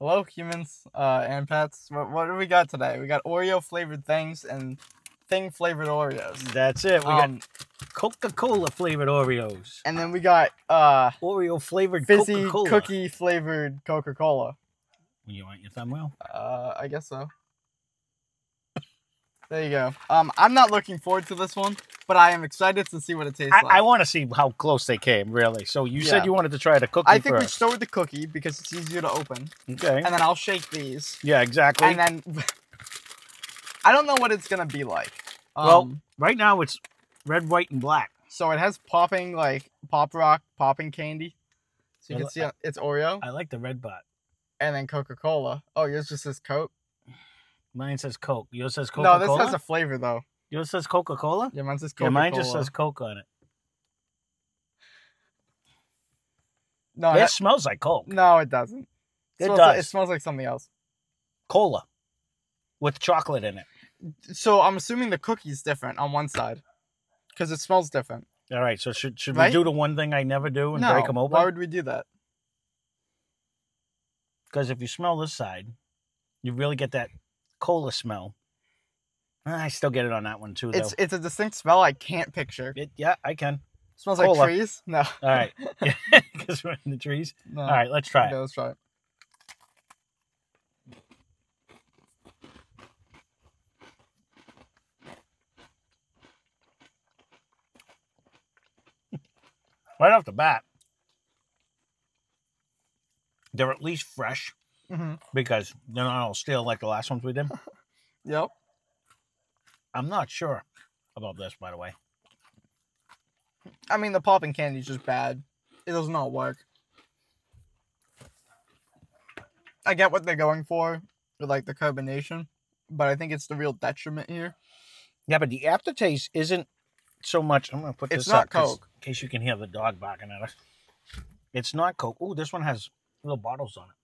Hello, humans uh, and pets. What, what do we got today? We got Oreo flavored things and thing flavored Oreos. That's it. We Um, got Coca-Cola flavored Oreos. And then we got uh, Oreo flavored fizzy Coca-Cola. cookie flavored Coca Cola. When you want your thumbnail? Uh, I guess so. There you go. Um, I'm not looking forward to this one, but I am excited to see what it tastes I, like. I want to see how close they came, really. So you Yeah. said you wanted to try the cookie I think we first. start with the cookie because it's easier to open, Okay. and then I'll shake these, Yeah, exactly. and then I don't know what it's gonna be like. Um, Well- right now it's red, white, and black. so it has popping like pop rock popping candy, so you I can see uh, it's Oreo, I like the red bot. and then Coca Cola. Oh, yours just says Coke. Mine says Coke. Yours says No, Coca-Cola. No, this has a flavor though. Yours says Coca-Cola. Yeah, mine says Coca Yeah, mine just says Coke on it. no. it that- smells like Coke. no, it doesn't. It smells like- does. it smells like something else. Cola with chocolate in it. So I'm assuming the cookie's different on one side, because it smells different. All right. So should should Right? we do the one thing I never do and no, break them open? why would we do that? Because if you smell this side, you really get that cola smell. I still get it on that one too, though. It's it's a distinct smell I can't picture. It, yeah, I can. smells cola. like trees. No. All right. Because we're in the trees. no. All right, let's try Okay, it. let's try it. Right off the bat, they're at least fresh hmm because they're not all stale like the last ones we did. Yep. I'm not sure about this, by the way. I mean, the popping candy is just bad. It does not work. I get what they're going for with like the carbonation, but I think it's the real detriment here. Yeah, but the aftertaste isn't so much. I'm gonna put It's this not up Coke. in case you can hear the dog barking at us. It's not Coke. Oh, this one has little bottles on it.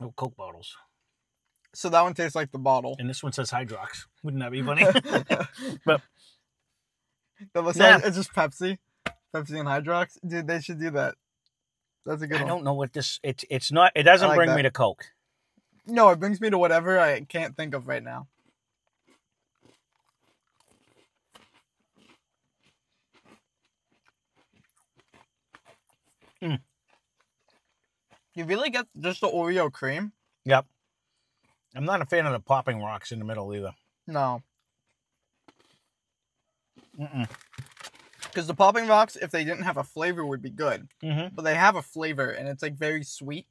Little Coke bottles, So that one tastes like the bottle. and this one says Hydrox. Wouldn't that be funny? But- That looks like it's just Pepsi, Pepsi and Hydrox. Dude, they should do that. That's a good I one. I don't know what this. It's it's not. It doesn't like bring that. me to Coke. No, it brings me to whatever I can't think of right now. Mm. You really get just the Oreo cream? Yep. I'm not a fan of the popping rocks in the middle either. No. Mm-mm. Because the popping rocks, if they didn't have a flavor, would be good. Mm-hmm. But they have a flavor, and it's like very sweet,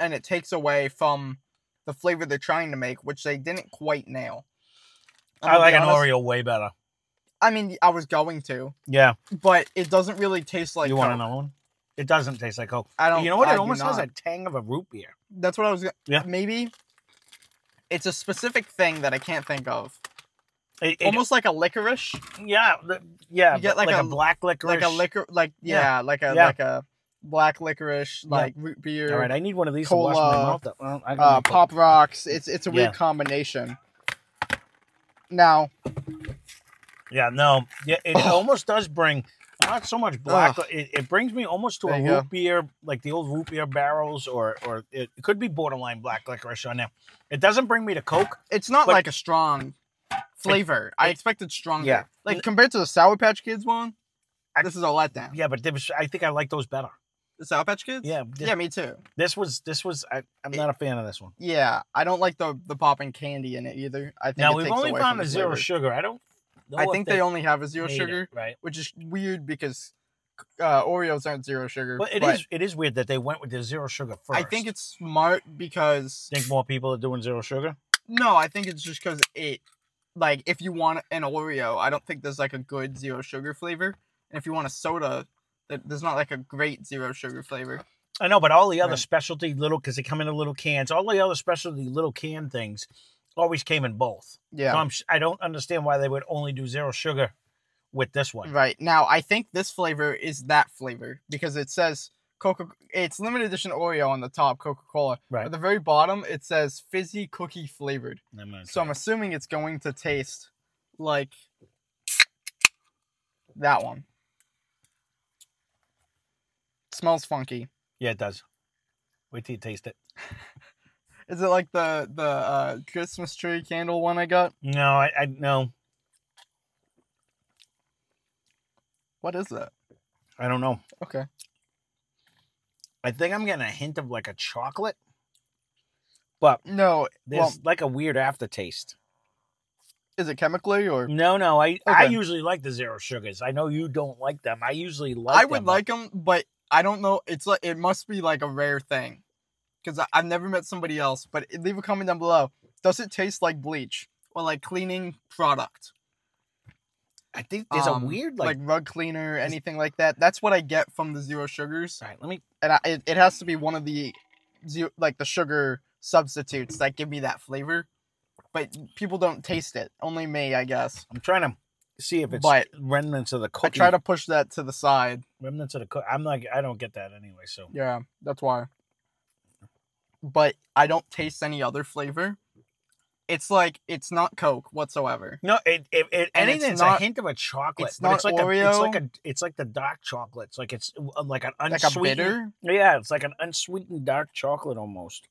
and it takes away from the flavor they're trying to make, which they didn't quite nail. I like an Oreo way better. I mean, I was going to, Yeah. but it doesn't really taste like. you want Coke. another one? It doesn't taste like Coke. I don't. you know what? I It do almost has a tang of a root beer. That's what I was. Yeah. Maybe. It's a specific thing that I can't think of. It, it- Almost like a licorice, yeah, yeah. You get but like a, a- black licorice. like a liquor, like Yeah. yeah, like a Yeah. like a black licorice, Yeah. like root beer, All right, I need one of these to wash my mouth. Up. Well, I uh, pop rocks. It's it's a weird combination. Now, Yeah, no, yeah, it almost does bring not so much black. It, it brings me almost to There a root go. beer, like the old root beer barrels, or or it could be borderline black licorice on there. It doesn't bring me to Coke. it's not like a strong flavor. I it- expected stronger. Yeah. like compared to the Sour Patch Kids one, I- this is a letdown. Yeah, but was, I think I like those better. The Sour Patch Kids. Yeah, this, yeah, me too. this was this was. I, I'm not a fan of this one. Yeah, I don't like the the popping candy in it either. I think Now it we've only found a the zero flavor. sugar. I don't. I think they only have a zero made it, sugar, right? which is weird because uh, Oreos aren't zero sugar. But it is it is weird that they went with the zero sugar first. I think it's smart because think more people are doing zero sugar. no, I think it's just because it like if you want an Oreo, I don't think there's like a good zero sugar flavor, and if you want a soda, there- there's not like a great zero sugar flavor. I know, but all the other Right. specialty little because they come in a little cans. All the other specialty little can things always came in both. Yeah. So I'm, sh- I don't understand why they would only do zero sugar with this one. Right. Now, I think this flavor is that flavor because it says Coca it's limited edition Oreo on the top, Coca-Cola. Right. At the very bottom, it says fizzy cookie flavored. I'm So I'm assuming it's going to taste like that one. smells funky. yeah, it does. Wait till you taste it. Is it like the the uh, Christmas tree candle one I got? No, I, I no, What is that? I don't know. Okay. I think I'm getting a hint of like a chocolate, but No, there's well, like a weird aftertaste. is it chemically or? No, no, I I usually like the zero sugars. I know you don't like them. I usually like. I would them. like them, but I don't know. It's like it must be like a rare thing, because I've never met somebody else. But leave a comment down below. Does it taste like bleach or like cleaning product, I think there's um, a weird like, like. rug cleaner, anything like that? That's what I get from the zero sugars, all right, let me. and I, it, it has to be one of the zero, like the sugar substitutes that give me that flavor. But people don't taste it. Only me, I guess. I'm trying to see if it's But remnants of the cookie. I try to push that to the side. remnants of the cook. I'm like I don't get that anyway. So Yeah, that's why. But I don't taste any other flavor. It's like it's not Coke whatsoever. no, it it, it And it's anything's not- a hint of a chocolate. it's not it's like a it's like a it's like the dark chocolate. It's like it's uh, like an Like a unsweetened. bitter. Yeah, it's like an unsweetened dark chocolate almost.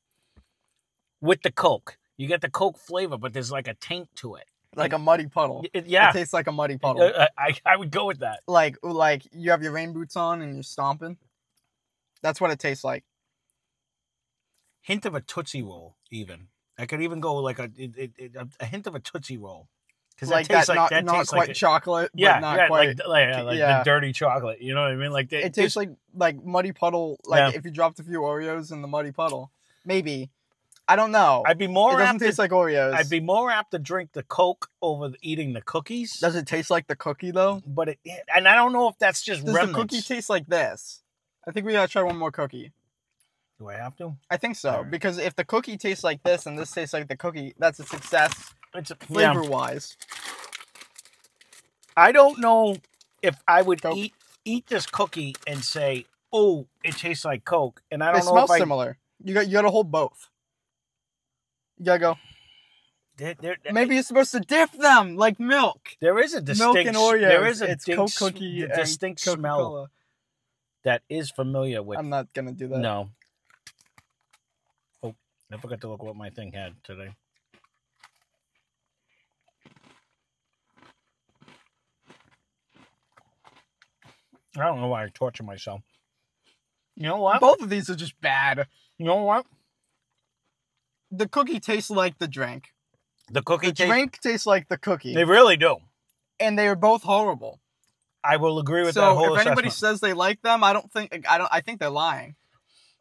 With the Coke, you get the Coke flavor, but there's like a taint to it. Like a muddy puddle. Y- yeah, It tastes like a muddy puddle. Uh, I I would go with that. like like you have your rain boots on and you're stomping. That's what it tastes like. Hint of a tootsie roll, even. I could even go like a it, it, a, hint of a tootsie roll, because Like that like not that not quite like chocolate, yeah, but not yeah, quite. like like, yeah, like yeah. the dirty chocolate. You know what I mean? Like it tastes like like muddy puddle. Like Yeah. if you dropped a few Oreos in the muddy puddle, maybe. I don't know. I'd be more. it doesn't apt. taste To, like Oreos. I'd be more apt to drink the Coke over the, eating the cookies. Does it taste like the cookie though? but it and I don't know if that's just Does remnants. the cookie taste like this? I think we gotta try one more cookie. Do I have to? I think so Alright. because if the cookie tastes like this and this tastes like the cookie, that's a success It's a, yeah. flavor wise. I don't know if I would Coke. eat eat this cookie and say, "Oh, it tastes like Coke," and I don't know smell if I. similar. You got you gotta hold both. You gotta go. Maybe you're supposed to dip them like milk. there is a distinct. milk and Oreos. There is a it's distinct, Coke cookie distinct smell that is familiar with. I'm not gonna do that. no. I forgot to look what my thing had today. I don't know why I torture myself. You know what? Both of these are just bad. You know what? The cookie tastes like the drink. The cookie The taste. drink tastes like the cookie, They really do. and they are both horrible. I will agree with that So whole if anybody assessment. says they like them, I don't think I don't. I think they're lying.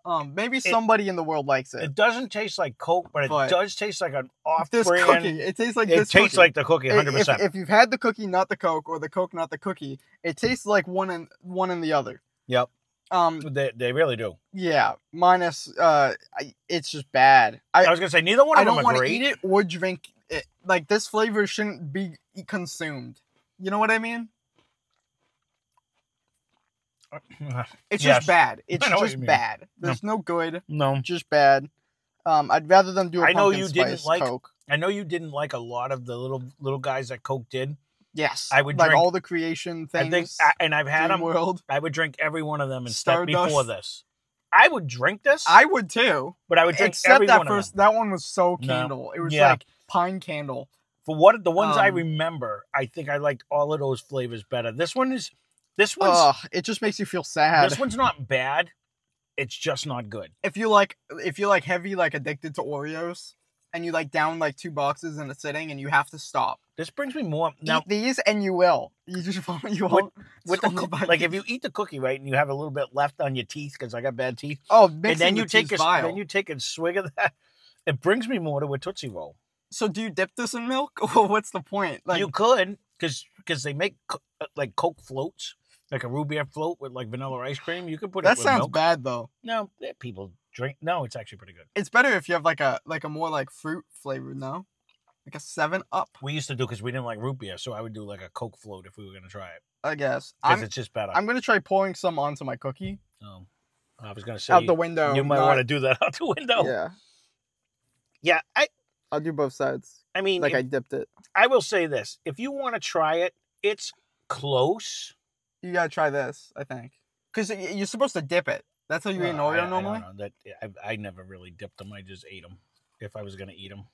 Um, maybe somebody in the world likes it. It doesn't taste like Coke, but it But does taste like an this off-brand. cookie, it tastes like the cookie. it this. tastes cookie. like the cookie, hundred if, percent. if you've had the cookie, not the Coke, or the Coke, not the cookie, it tastes like one and one and the other. Yep, Um, they they really do. yeah, minus uh, I, it's just bad. I I was gonna say neither one I of don't want to eat it or drink it. Like this flavor shouldn't be consumed. You know what I mean? It's Yes. just bad. It's I just bad. There's no good. no, Just bad. Um, I'd rather them do a I know you didn't like- Coke. I know you didn't like a lot of the little little guys that Coke did. Yes, I would like drink- all the creation things. I think, I, and I've had them. World. I would drink every one of them instead before this. I would drink this, I would too. but I would drink Except every that one first, of them. that one was so No. candle. It was Yeah. like pine candle. For what the ones I Um, remember, I think I liked all of those flavors better. This one is, this one's, Ugh, it just makes you feel sad. this one's not bad. It's just not good. if you like if you're like heavy like addicted to Oreos and you like down like two boxes in a sitting and you have to stop. This brings me more now. Eat these and you will. You just won't you won't with the like if you eat the cookie right and you have a little bit left on your teeth because I got bad teeth, Oh and then the you take a vile. then you take a swig of that, it brings me more to a tootsie roll. So do you dip this in milk? Or what's the point? Like you could because because they make co- uh, like Coke floats, like a root beer float with like vanilla ice cream. You could put it that sounds milk. bad though. No, eh, people drink. No, it's actually pretty good. It's better if you have like a like a more like fruit flavored, no? Like a seven up, We used to do because we didn't like root beer, so I would do like a Coke float if we were gonna try it I guess. because it's just better. I'm gonna try pouring some onto my cookie Um, I was gonna say out the window. you might not- want to do that out the window. Yeah, yeah. I I'll do both sides. I mean, Like if- I dipped it. I will say this: if you want to try it, it's close. You gotta try this, I think, because you're supposed to dip it. That's how you eat an Well, I- Oreo I don't normally. know. That I, I never really dipped them. I just ate them if I was gonna eat them.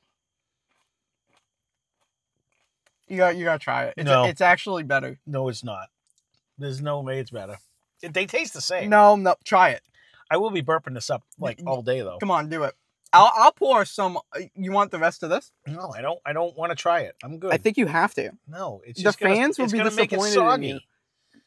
You got you gotta try it. It's, No. it's actually better. No, it's not. There's no way it's better. It- They taste the same. No, no, try it. I will be burping this up like all day though. Come on, do it. I'll I'll pour some. uh, You want the rest of this? No, I don't. I don't want to try it. I'm good. I think you have to. no, it's the just gonna, fans will be gonna make it disappointed in soggy.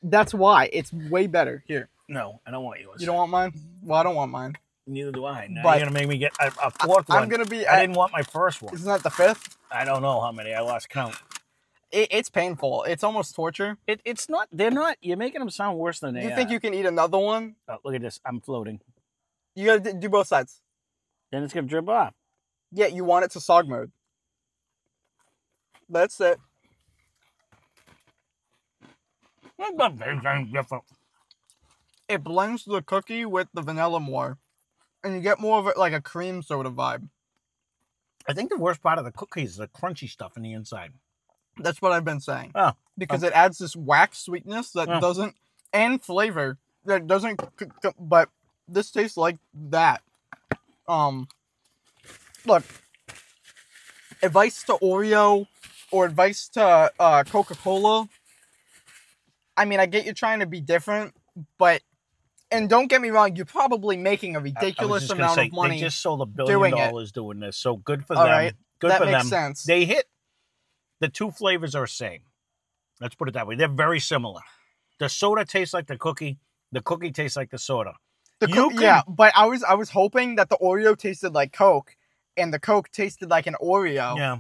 That's why it's way better. Here, No, I don't want yours. you don't want mine. Well, I don't want mine. Neither do I. Now But- you're gonna make me get a, a fourth I'm gonna be. I I, didn't want my first one. isn't that the fifth? I don't know how many. I lost count. It, it's painful. It's almost torture. It, it's not. They're not. You're making them sound worse than they you are. think you can eat another one? Oh, look at this. I'm floating. You gotta do both sides. Then it's gonna drip off. Yeah, you want it to sog mode. That's it. It blends the cookie with the vanilla more, and you get more of it like a cream soda vibe. I think the worst part of the cookie is the crunchy stuff in the inside. That's what I've been saying. Oh, because it adds this wax sweetness that Yeah. doesn't and flavor that doesn't but this tastes like that um look advice to oreo or advice to uh, coca-cola i mean i get you're trying to be different but and don't get me wrong you're probably making a ridiculous amount say, of money They just sold a billion doing it. dollars doing this, so good for All them. right, Good that for them. sense They hit the two flavors are the same. Let's put it that way. They're very similar. The soda tastes like the cookie. The cookie tastes like the soda. The co- can- yeah, but I was I was hoping that the Oreo tasted like Coke, and the Coke tasted like an Oreo. Yeah,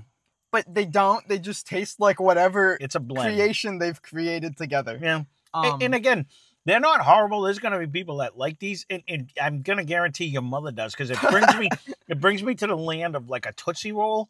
But they don't. They just taste like whatever it's a blend. creation they've created together. Yeah, Um, and, and again, they're not horrible. There's going to be people that like these, and, and I'm going to guarantee your mother does because it brings me it brings me to the land of like a tootsie roll,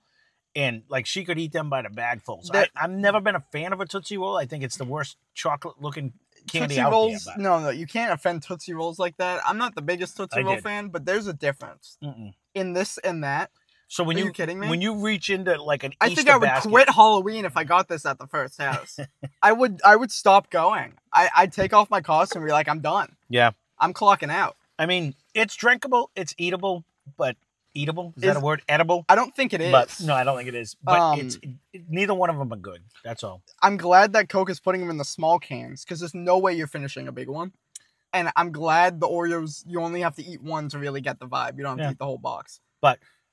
and like she could eat them by the bagfuls. That- I, I've never been a fan of a tootsie roll. I think it's the worst chocolate looking candy Tootsie out Rolls. there. but- No, no, you can't offend Tootsie Rolls like that. I'm not the biggest Tootsie I Roll did. fan, but there's a difference Mm-mm. in this and that. So when Are you, you kidding me? when you reach into like an I Easter think I would basket, quit Halloween if I got this at the first house. I would. I would stop going. I, I'd take off my costume and be like, I'm done. Yeah, I'm clocking out. I mean it's drinkable, it's eatable, but eatable is, Is- that a word? Edible. I don't think it is. But no, I don't think it is. But Um, it's it, neither one of them are good. That's all. I'm glad that Coke is putting them in the small cans because there's no way you're finishing a big one. And I'm glad the Oreos you only have to eat one to really get the vibe. You don't have Yeah. to eat the whole box.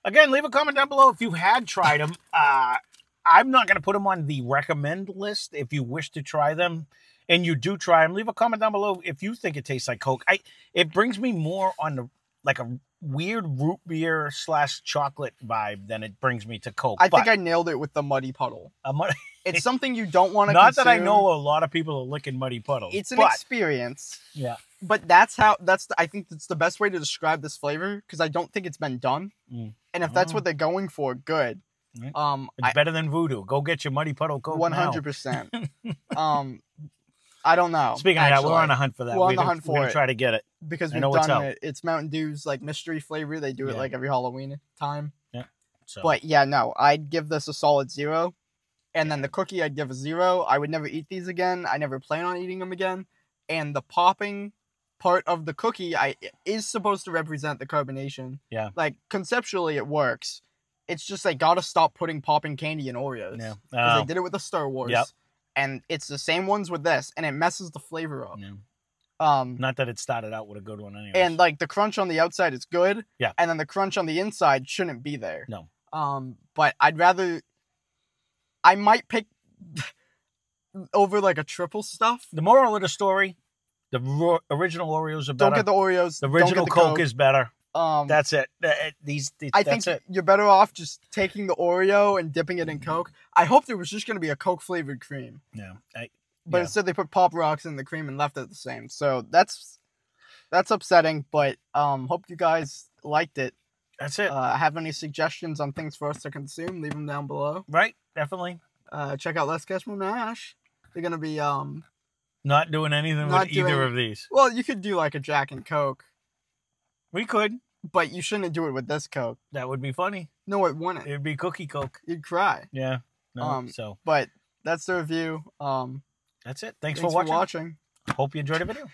Again, leave a comment down below if you had tried them. Uh, I'm not going to put them on the recommend list. If you wish to try them, and you do try them, leave a comment down below if you think it tastes like Coke. I it brings me more on the like a weird root beer slash chocolate vibe than it brings me to Coke. I think I nailed it with the muddy puddle. I'm not, It's something you don't want to. not that I know a lot of people are licking muddy puddles. It's an but experience, yeah, but that's how. That's the, I think that's the best way to describe this flavor because I don't think it's been done. Mm. And if that's Oh. what they're going for, good. Right. Um, it's better than VooDew. Go get your muddy puddle Coke hundred percent. Um, I don't know. Speaking of that, we're on a hunt for that. We're on the gonna- hunt we're gonna it. try to get it. because we've done it. It's Mountain Dew's like mystery flavor. They do it like every Halloween time. So. But yeah, no, I'd give this a solid zero. And then the cookie, I'd give a zero. I would never eat these again. I never plan on eating them again. And the popping part of the cookie, I is supposed to represent the carbonation. Yeah. Like conceptually, it works. It's just they gotta stop putting popping candy in Oreos. yeah, Because Oh, they did it with the Star Wars. Yep. And it's the same ones with this, and it messes the flavor up. yeah. Um, Not that it started out with a good one, anyway. and like the crunch on the outside is good. Yeah. And then the crunch on the inside shouldn't be there. No. Um, but I'd rather. I might pick over like a triple stuff. the moral of the story: the original Oreos are better. Don't get the Oreos. the original the Coke, is better. Um, That's it. It- These, these I think it. you're better off just taking the Oreo and dipping it in Coke. I hope there was just gonna be a Coke flavored cream, Yeah, I, but Yeah. instead they put Pop Rocks in the cream and left it the same. So that's that's upsetting. But um, hope you guys liked it. that's it. Uh, have any suggestions on things for us to consume? Leave them down below. right? Definitely Uh, check out Less Cash More Mash. They're gonna be um. not doing anything Not with either of these. Well, you could do like a Jack and Coke, We could. but you shouldn't do it with this Coke. That would be funny. No, it wouldn't. It'd be cookie Coke. You'd cry. Yeah. No. Um, so But that's the review. Um, that's it. Thanks, thanks, for watching. watching. Hope you enjoyed the video.